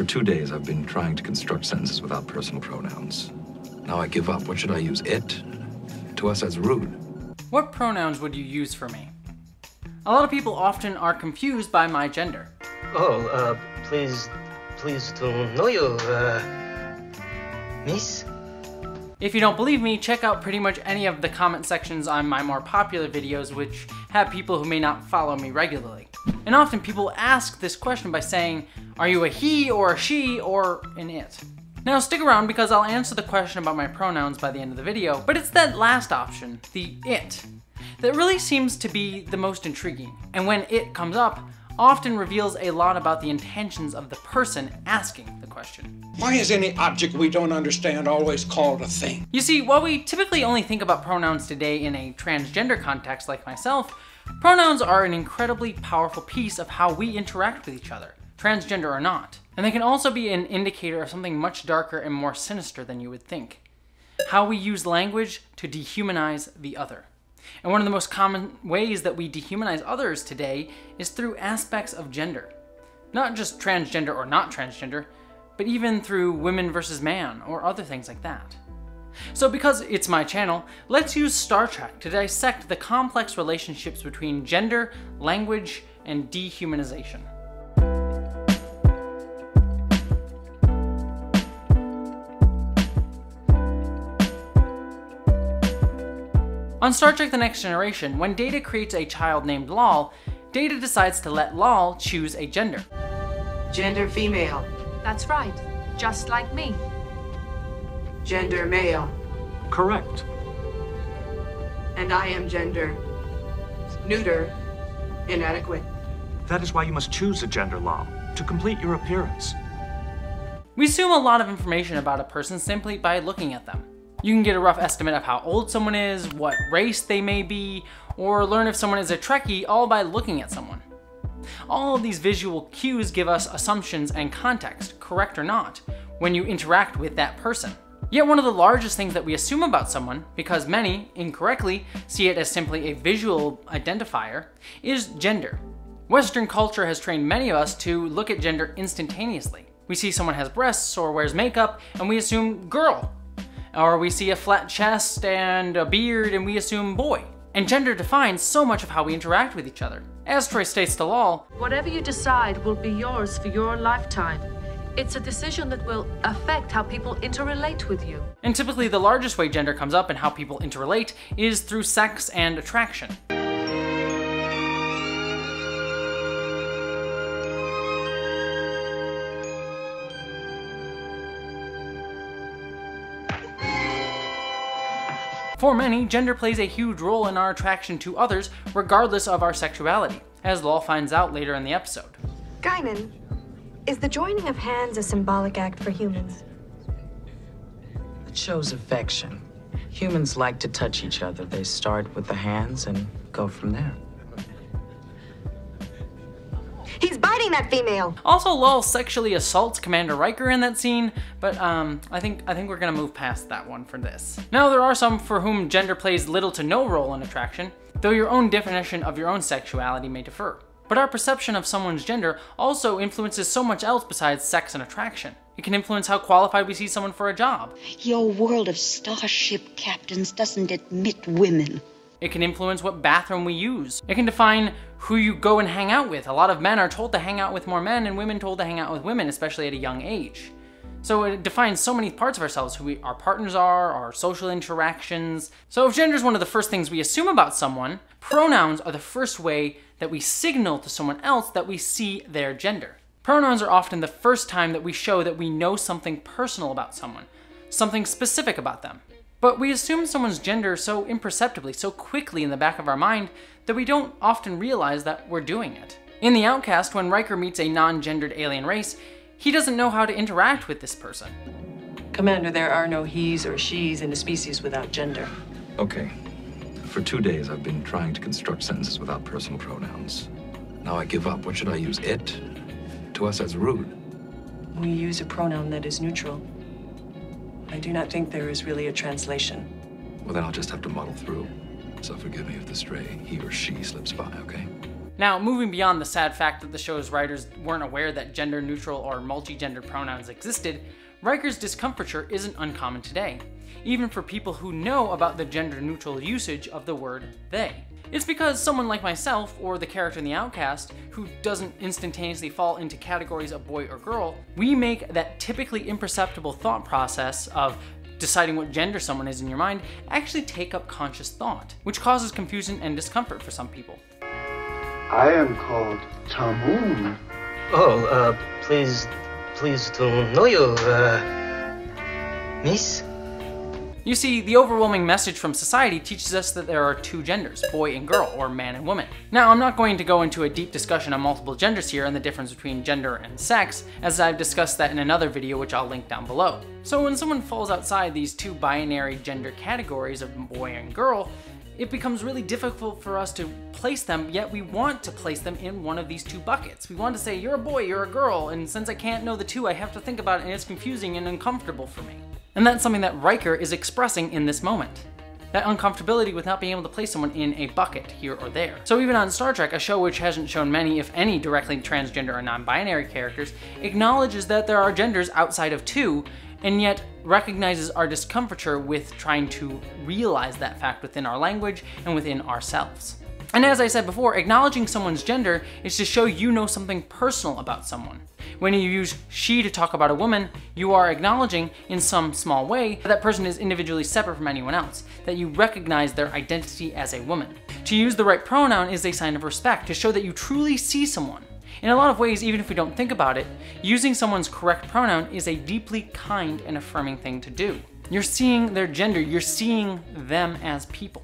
For two days, I've been trying to construct sentences without personal pronouns. Now I give up. What should I use? It? To us, that's rude. What pronouns would you use for me? A lot of people often are confused by my gender. Oh, uh, please, please to know you, uh, miss? If you don't believe me, check out pretty much any of the comment sections on my more popular videos which have people who may not follow me regularly. And often people ask this question by saying, are you a he or a she or an it? Now stick around because I'll answer the question about my pronouns by the end of the video, but it's that last option, the it, that really seems to be the most intriguing. And when it comes up, often reveals a lot about the intentions of the person asking the question. Why is any object we don't understand always called a thing? You see, while we typically only think about pronouns today in a transgender context like myself, pronouns are an incredibly powerful piece of how we interact with each other, transgender or not. And they can also be an indicator of something much darker and more sinister than you would think. How we use language to dehumanize the other. And one of the most common ways that we dehumanize others today is through aspects of gender. Not just transgender or not transgender, but even through women versus man or other things like that. So because it's my channel, let's use Star Trek to dissect the complex relationships between gender, language, and dehumanization. On Star Trek The Next Generation, when Data creates a child named Lal, Data decides to let Lal choose a gender. Gender female. That's right. Just like me. Gender male. Correct. And I am gender neuter, inadequate. That is why you must choose a gender Lal, to complete your appearance. We assume a lot of information about a person simply by looking at them. You can get a rough estimate of how old someone is, what race they may be, or learn if someone is a Trekkie all by looking at someone. All of these visual cues give us assumptions and context, correct or not, when you interact with that person. Yet one of the largest things that we assume about someone, because many, incorrectly, see it as simply a visual identifier, is gender. Western culture has trained many of us to look at gender instantaneously. We see someone has breasts or wears makeup, and we assume girl, or we see a flat chest and a beard and we assume boy. And gender defines so much of how we interact with each other. As Troi states to Lal, Whatever you decide will be yours for your lifetime. It's a decision that will affect how people interrelate with you. And typically the largest way gender comes up and how people interrelate is through sex and attraction. For many, gender plays a huge role in our attraction to others, regardless of our sexuality, as Lal finds out later in the episode. Guinan, is the joining of hands a symbolic act for humans? It shows affection. Humans like to touch each other. They start with the hands and go from there. He's biting that female! Also, Lal sexually assaults Commander Riker in that scene, but um, I think I think we're gonna move past that one for this. Now, there are some for whom gender plays little to no role in attraction, though your own definition of your own sexuality may differ. But our perception of someone's gender also influences so much else besides sex and attraction. It can influence how qualified we see someone for a job. Your world of starship captains doesn't admit women. It can influence what bathroom we use. It can define who you go and hang out with. A lot of men are told to hang out with more men and women told to hang out with women, especially at a young age. So it defines so many parts of ourselves, who we, our partners are, our social interactions. So if gender is one of the first things we assume about someone, pronouns are the first way that we signal to someone else that we see their gender. Pronouns are often the first time that we show that we know something personal about someone, something specific about them. But we assume someone's gender so imperceptibly, so quickly in the back of our mind, that we don't often realize that we're doing it. In The Outcast, when Riker meets a non-gendered alien race, he doesn't know how to interact with this person. Commander, there are no he's or she's in a species without gender. Okay. For two days, I've been trying to construct sentences without personal pronouns. Now I give up. What should I use? It? To us, that's rude. We use a pronoun that is neutral. I do not think there is really a translation. Well, then I'll just have to muddle through. So forgive me if the stray he or she slips by, okay? Now, moving beyond the sad fact that the show's writers weren't aware that gender neutral or multi gendered pronouns existed, Riker's discomfiture isn't uncommon today, even for people who know about the gender neutral usage of the word they. It's because someone like myself, or the character in The Outcast, who doesn't instantaneously fall into categories of boy or girl, we make that typically imperceptible thought process of deciding what gender someone is in your mind actually take up conscious thought, which causes confusion and discomfort for some people. I am called Tamun. Oh, uh, please, please to know you, uh, Miss. You see, the overwhelming message from society teaches us that there are two genders, boy and girl, or man and woman. Now, I'm not going to go into a deep discussion on multiple genders here and the difference between gender and sex, as I've discussed that in another video which I'll link down below. So when someone falls outside these two binary gender categories of boy and girl, it becomes really difficult for us to place them, yet we want to place them in one of these two buckets. We want to say, you're a boy, you're a girl, and since I can't know the two, I have to think about it, and it's confusing and uncomfortable for me. And that's something that Riker is expressing in this moment. That uncomfortability with not being able to place someone in a bucket here or there. So even on Star Trek, a show which hasn't shown many, if any, directly transgender or non-binary characters, acknowledges that there are genders outside of two, and yet recognizes our discomfiture with trying to realize that fact within our language and within ourselves. And as I said before, acknowledging someone's gender is to show you know something personal about someone. When you use she to talk about a woman, you are acknowledging in some small way that that person is individually separate from anyone else, that you recognize their identity as a woman. To use the right pronoun is a sign of respect, to show that you truly see someone. In a lot of ways, even if we don't think about it, using someone's correct pronoun is a deeply kind and affirming thing to do. You're seeing their gender, you're seeing them as people.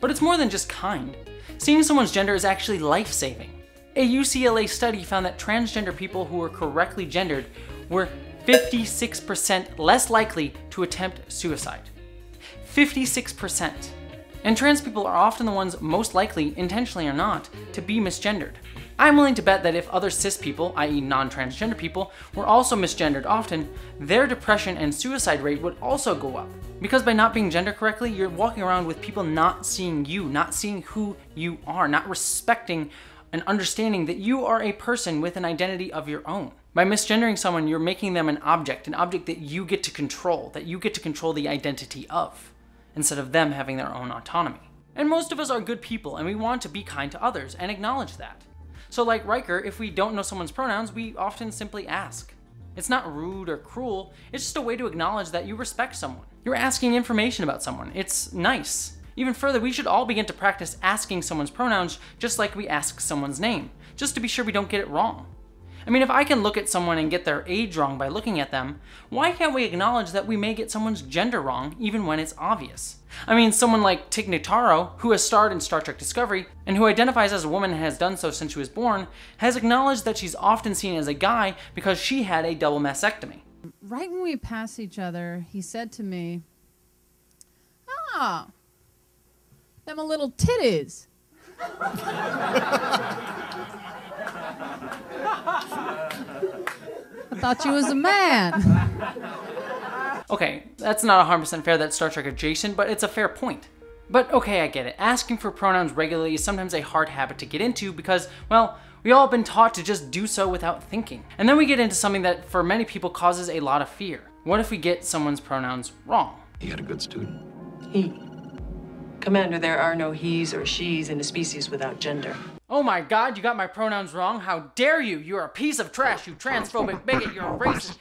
But it's more than just kind. Seeing someone's gender is actually life saving. A UCLA study found that transgender people who were correctly gendered were 56% less likely to attempt suicide. 56%. And trans people are often the ones most likely, intentionally or not, to be misgendered. I'm willing to bet that if other cis people, i.e., non transgender people, were also misgendered often, their depression and suicide rate would also go up. Because by not being gender correctly, you're walking around with people not seeing you, not seeing who you are, not respecting and understanding that you are a person with an identity of your own. By misgendering someone, you're making them an object, an object that you get to control, that you get to control the identity of, instead of them having their own autonomy. And most of us are good people, and we want to be kind to others and acknowledge that. So, like Riker, if we don't know someone's pronouns, we often simply ask. It's not rude or cruel, it's just a way to acknowledge that you respect someone. You're asking information about someone. It's nice. Even further, we should all begin to practice asking someone's pronouns just like we ask someone's name, just to be sure we don't get it wrong. I mean, if I can look at someone and get their age wrong by looking at them, why can't we acknowledge that we may get someone's gender wrong even when it's obvious? I mean, someone like Tig Notaro, who has starred in Star Trek Discovery, and who identifies as a woman and has done so since she was born, has acknowledged that she's often seen as a guy because she had a double mastectomy. Right when we passed each other, he said to me, Ah, them a little titties. thought you was a man. Okay, that's not 100% fair that Star Trek adjacent, but it's a fair point. But okay, I get it. Asking for pronouns regularly is sometimes a hard habit to get into because, well, we all have been taught to just do so without thinking. And then we get into something that for many people causes a lot of fear. What if we get someone's pronouns wrong? He had a good student. He. Commander, there are no he's or she's in a species without gender. Oh my god, you got my pronouns wrong? How dare you? You're a piece of trash, you transphobic bigot, you're a racist.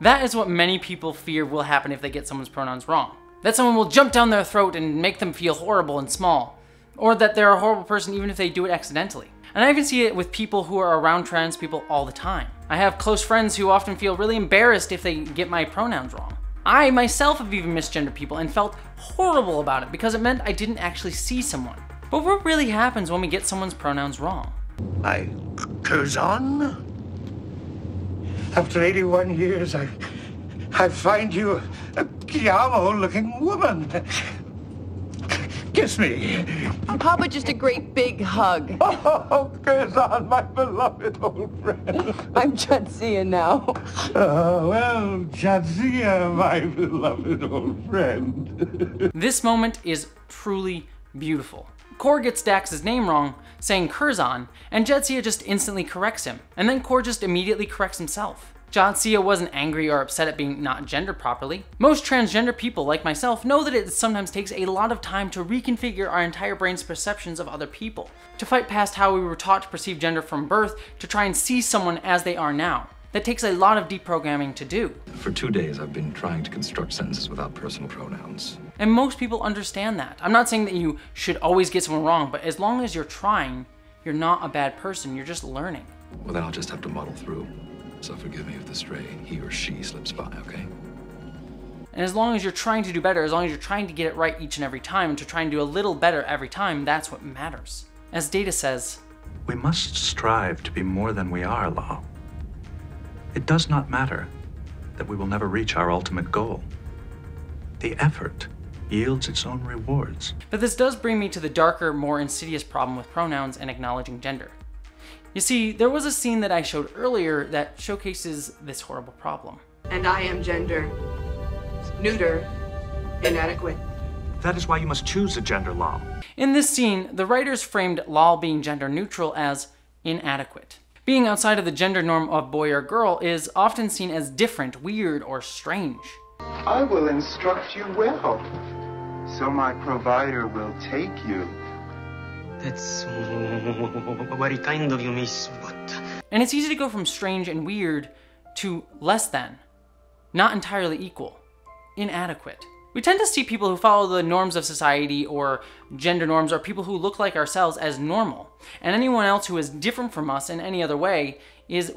That is what many people fear will happen if they get someone's pronouns wrong. That someone will jump down their throat and make them feel horrible and small. Or that they're a horrible person even if they do it accidentally. And I even see it with people who are around trans people all the time. I have close friends who often feel really embarrassed if they get my pronouns wrong. I myself have even misgendered people and felt horrible about it because it meant I didn't actually see someone. But what really happens when we get someone's pronouns wrong? I Curzon? After 81 years, I, I find you a Guillermo-looking woman. Kiss me. How about just a great big hug? Oh, Curzon, my beloved old friend. I'm Jadzia now. Oh, well, Jadzia, my beloved old friend. This moment is truly beautiful. Kor gets Dax's name wrong, saying Curzon, and Jadzia just instantly corrects him, and then Kor just immediately corrects himself. Jadzia wasn't angry or upset at being not gendered properly. Most transgender people, like myself, know that it sometimes takes a lot of time to reconfigure our entire brain's perceptions of other people, to fight past how we were taught to perceive gender from birth to try and see someone as they are now. That takes a lot of deprogramming to do. For two days, I've been trying to construct sentences without personal pronouns. And most people understand that. I'm not saying that you should always get someone wrong, but as long as you're trying, you're not a bad person, you're just learning. Well, then I'll just have to muddle through. So forgive me if the stray he or she slips by, okay? And as long as you're trying to do better, as long as you're trying to get it right each and every time, and to try and do a little better every time, that's what matters. As Data says, We must strive to be more than we are, Lal. It does not matter that we will never reach our ultimate goal. The effort yields its own rewards. But this does bring me to the darker, more insidious problem with pronouns and acknowledging gender. You see, there was a scene that I showed earlier that showcases this horrible problem. And I am gender neuter, inadequate. That is why you must choose a gender Lal. In this scene, the writers framed Lal being gender neutral as inadequate. Being outside of the gender norm of boy or girl is often seen as different, weird, or strange. I will instruct you well, so my provider will take you. That's very kind of you, miss, but... And it's easy to go from strange and weird to less than, not entirely equal, inadequate. We tend to see people who follow the norms of society or gender norms or people who look like ourselves as normal. And anyone else who is different from us in any other way is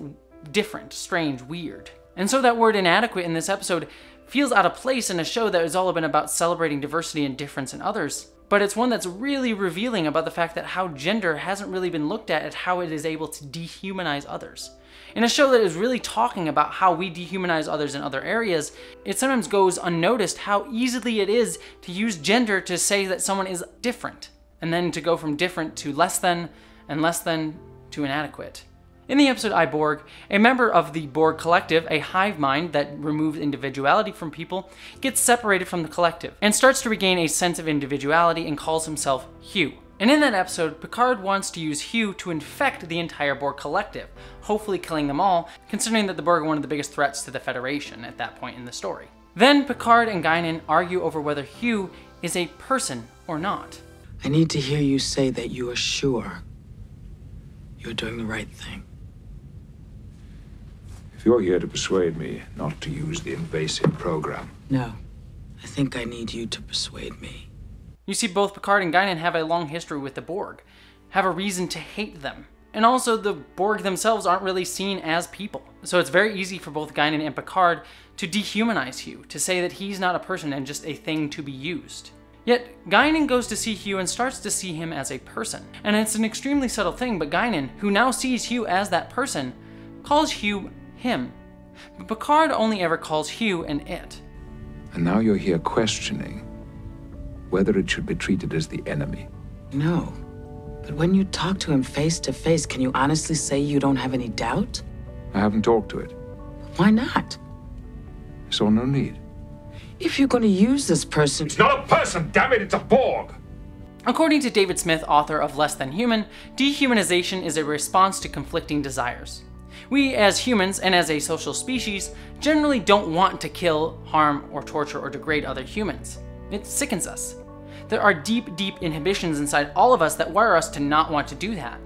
different, strange, weird. And so that word inadequate in this episode feels out of place in a show that has all been about celebrating diversity and difference in others. But it's one that's really revealing about the fact that how gender hasn't really been looked at at how it is able to dehumanize others. In a show that is really talking about how we dehumanize others in other areas, it sometimes goes unnoticed how easily it is to use gender to say that someone is different, and then to go from different to less than, and less than to inadequate. In the episode I, Borg, a member of the Borg Collective, a hive mind that removes individuality from people, gets separated from the collective and starts to regain a sense of individuality and calls himself Hugh. And in that episode, Picard wants to use Hugh to infect the entire Borg collective, hopefully killing them all, considering that the Borg are one of the biggest threats to the Federation at that point in the story. Then Picard and Guinan argue over whether Hugh is a person or not. I need to hear you say that you are sure you're doing the right thing. If you're here to persuade me not to use the invasive program. No. I think I need you to persuade me. You see, both Picard and Guinan have a long history with the Borg, have a reason to hate them. And also, the Borg themselves aren't really seen as people. So it's very easy for both Guinan and Picard to dehumanize Hugh, to say that he's not a person and just a thing to be used. Yet, Guinan goes to see Hugh and starts to see him as a person. And it's an extremely subtle thing, but Guinan, who now sees Hugh as that person, calls Hugh him. But Picard only ever calls Hugh an it. And now you're here questioning whether it should be treated as the enemy. No. But when you talk to him face to face, can you honestly say you don't have any doubt? I haven't talked to it. Why not? I saw no need. If you're going to use this person. It's not a person, damn it, it's a Borg! According to David Smith, author of Less Than Human, dehumanization is a response to conflicting desires. We, as humans and as a social species, generally don't want to kill, harm, or torture or degrade other humans. It sickens us. There are deep, deep inhibitions inside all of us that wire us to not want to do that.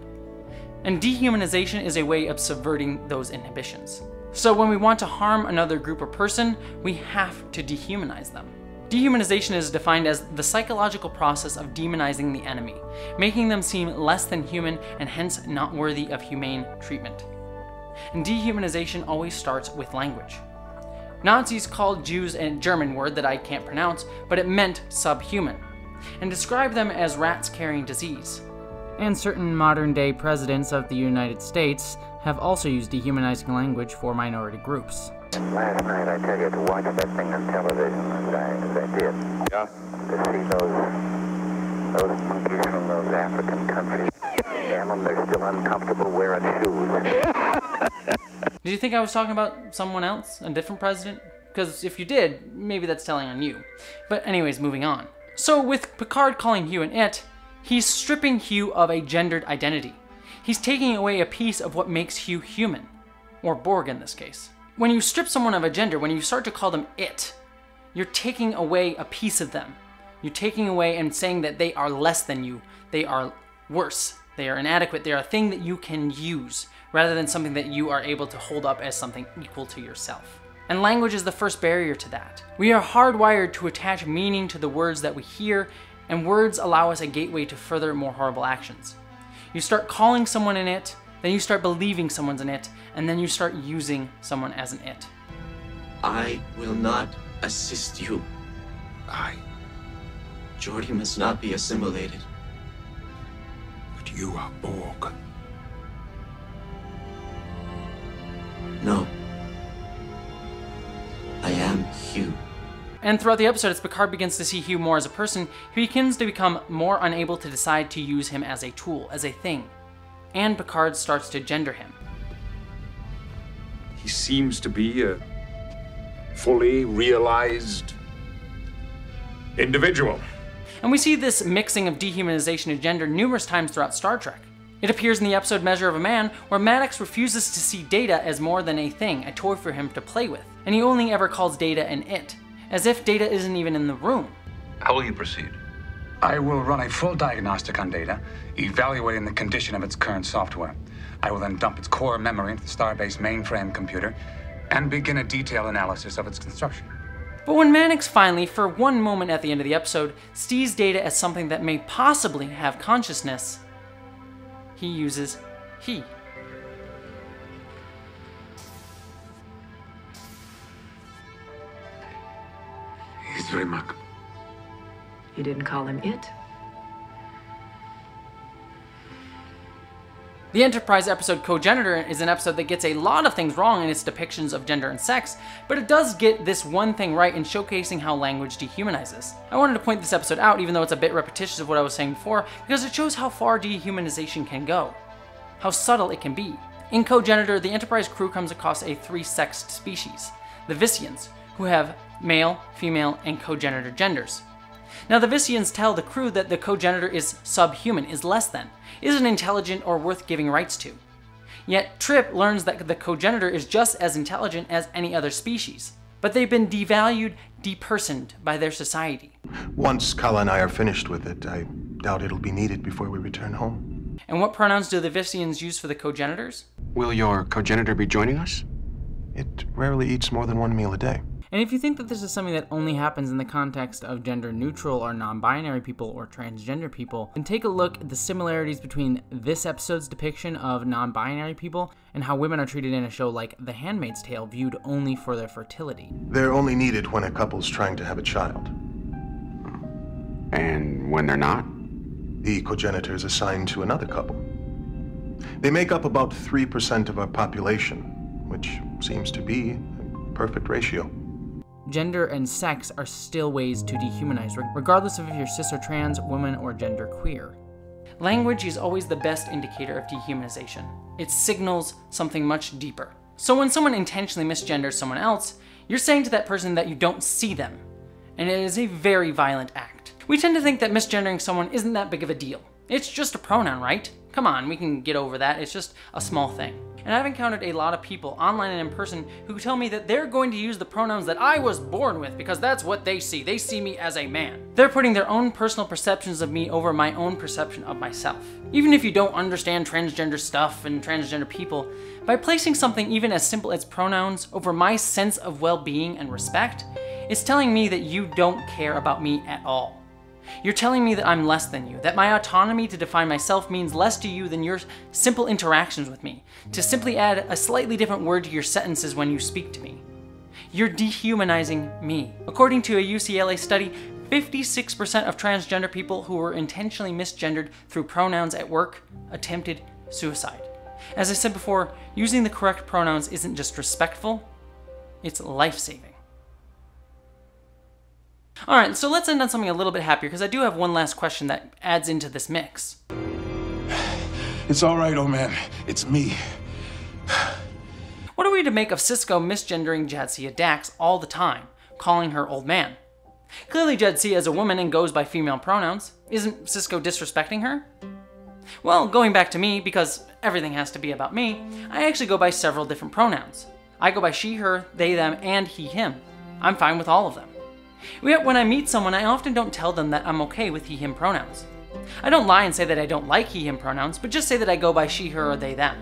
And dehumanization is a way of subverting those inhibitions. So when we want to harm another group or person, we have to dehumanize them. Dehumanization is defined as the psychological process of demonizing the enemy, making them seem less than human and hence not worthy of humane treatment. And dehumanization always starts with language. Nazis called Jews a German word that I can't pronounce, but it meant subhuman, and described them as rats carrying disease. And certain modern day presidents of the United States have also used dehumanizing language for minority groups. Last night, I tell you, to watch that thing on television, as I, as I did, yeah. to see those, those monkeys from those African countries, damn them, they're still uncomfortable wearing shoes. Did you think I was talking about someone else, a different president? Because if you did, maybe that's telling on you. But anyways, moving on. So with Picard calling Hugh an it, He's stripping Hugh of a gendered identity. He's taking away a piece of what makes Hugh human, or Borg in this case. When you strip someone of a gender, when you start to call them it, you're taking away a piece of them. You're taking away and saying that they are less than you, they are worse, they are inadequate, they are a thing that you can use, rather than something that you are able to hold up as something equal to yourself. And language is the first barrier to that. We are hardwired to attach meaning to the words that we hear, and words allow us a gateway to further more horrible actions. You start calling someone an it, then you start believing someone's an it, and then you start using someone as an it. I will not assist you. I. Geordi must not be assimilated. But you are Borg. No. I am Hugh. And throughout the episode, as Picard begins to see Hugh more as a person, he begins to become more unable to decide to use him as a tool, as a thing. And Picard starts to gender him. He seems to be a fully realized individual. And we see this mixing of dehumanization and gender numerous times throughout Star Trek. It appears in the episode Measure of a Man, where Maddox refuses to see Data as more than a thing, a toy for him to play with, and he only ever calls Data an it, as if Data isn't even in the room. How will you proceed? I will run a full diagnostic on Data, evaluating the condition of its current software. I will then dump its core memory into the Starbase mainframe computer and begin a detailed analysis of its construction. But when Maddox finally, for one moment at the end of the episode, sees Data as something that may possibly have consciousness, he uses he. He's very remarkable. You didn't call him it? The Enterprise episode Cogenitor is an episode that gets a lot of things wrong in its depictions of gender and sex, but it does get this one thing right in showcasing how language dehumanizes. I wanted to point this episode out, even though it's a bit repetitious of what I was saying before, because it shows how far dehumanization can go, how subtle it can be. In Cogenitor, the Enterprise crew comes across a three-sexed species, the Vissians, who have male, female, and cogenitor genders. Now, the Vissians tell the crew that the cogenitor is subhuman, is less than, isn't intelligent or worth giving rights to. Yet, Trip learns that the cogenitor is just as intelligent as any other species, but they've been devalued, depersoned by their society. Once Kala and I are finished with it, I doubt it'll be needed before we return home. And what pronouns do the Vissians use for the cogenitors? Will your cogenitor be joining us? It rarely eats more than one meal a day. And if you think that this is something that only happens in the context of gender neutral or non binary people or transgender people, then take a look at the similarities between this episode's depiction of non binary people and how women are treated in a show like The Handmaid's Tale, viewed only for their fertility. They're only needed when a couple's trying to have a child. And when they're not? The cogenitor is assigned to another couple. They make up about 3% of our population, which seems to be a perfect ratio gender and sex are still ways to dehumanize, regardless of if you're cis or trans, woman, or gender queer. Language is always the best indicator of dehumanization. It signals something much deeper. So when someone intentionally misgenders someone else, you're saying to that person that you don't see them, and it is a very violent act. We tend to think that misgendering someone isn't that big of a deal. It's just a pronoun, right? Come on, we can get over that. It's just a small thing. And I've encountered a lot of people, online and in person, who tell me that they're going to use the pronouns that I was born with because that's what they see. They see me as a man. They're putting their own personal perceptions of me over my own perception of myself. Even if you don't understand transgender stuff and transgender people, by placing something even as simple as pronouns over my sense of well being and respect, it's telling me that you don't care about me at all. You're telling me that I'm less than you, that my autonomy to define myself means less to you than your simple interactions with me, to simply add a slightly different word to your sentences when you speak to me. You're dehumanizing me. According to a UCLA study, 56% of transgender people who were intentionally misgendered through pronouns at work attempted suicide. As I said before, using the correct pronouns isn't just respectful, it's life saving. All right, so let's end on something a little bit happier because I do have one last question that adds into this mix. It's all right, old man. It's me. What are we to make of Sisko misgendering Jadzia Dax all the time, calling her old man? Clearly, Jadzia is a woman and goes by female pronouns. Isn't Sisko disrespecting her? Well, going back to me, because everything has to be about me, I actually go by several different pronouns. I go by she, her, they, them, and he, him. I'm fine with all of them. Yet when I meet someone, I often don't tell them that I'm okay with he, him pronouns. I don't lie and say that I don't like he, him pronouns, but just say that I go by she, her, or they, them.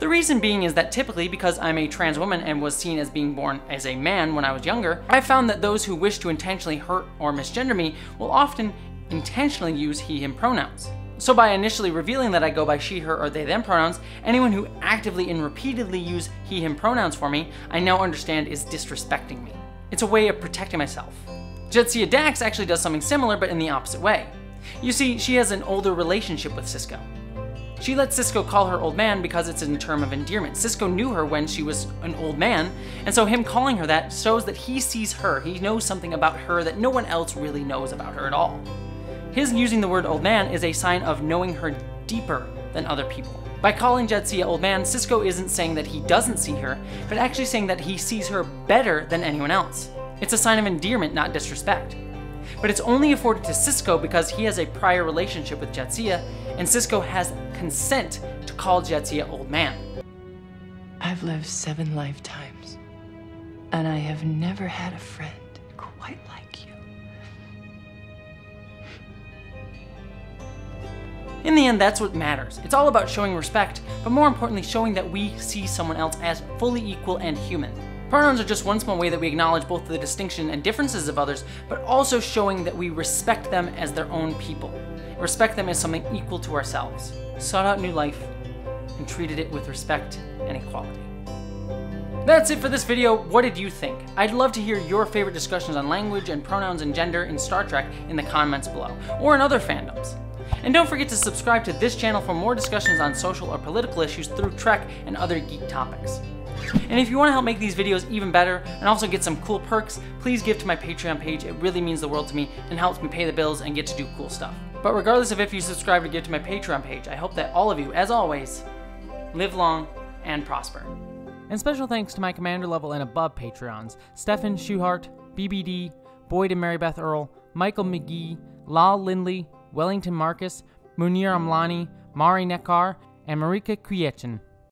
The reason being is that typically, because I'm a trans woman and was seen as being born as a man when I was younger, I found that those who wish to intentionally hurt or misgender me will often intentionally use he, him pronouns. So by initially revealing that I go by she, her, or they, them pronouns, anyone who actively and repeatedly use he, him pronouns for me, I now understand is disrespecting me. It's a way of protecting myself. Jadzia Dax actually does something similar, but in the opposite way. You see, she has an older relationship with Sisko. She lets Sisko call her old man because it's in term of endearment. Sisko knew her when she was an old man, and so him calling her that shows that he sees her. He knows something about her that no one else really knows about her at all. His using the word old man is a sign of knowing her deeper than other people. By calling Jadzia old man, Sisko isn't saying that he doesn't see her, but actually saying that he sees her better than anyone else. It's a sign of endearment, not disrespect. But it's only afforded to Sisko because he has a prior relationship with Jadzia, and Sisko has consent to call Jadzia old man. I've lived seven lifetimes, and I have never had a friend quite like you. In the end, that's what matters. It's all about showing respect, but more importantly, showing that we see someone else as fully equal and human. Pronouns are just one small way that we acknowledge both the distinction and differences of others, but also showing that we respect them as their own people. Respect them as something equal to ourselves. Sought out new life and treated it with respect and equality. That's it for this video. What did you think? I'd love to hear your favorite discussions on language and pronouns and gender in Star Trek in the comments below, or in other fandoms. And don't forget to subscribe to this channel for more discussions on social or political issues through Trek and other geek topics. And if you want to help make these videos even better and also get some cool perks, please give to my Patreon page. It really means the world to me and helps me pay the bills and get to do cool stuff. But regardless of if you subscribe or give to my Patreon page, I hope that all of you, as always, live long and prosper. And special thanks to my commander level and above Patreons Stefan Schuhart, BBD, Boyd and Marybeth Earl, Michael McGee, Lal Lindley, Wellington Marcus, Munir Amlani, Mari Nekar, and Marika Kuyechin.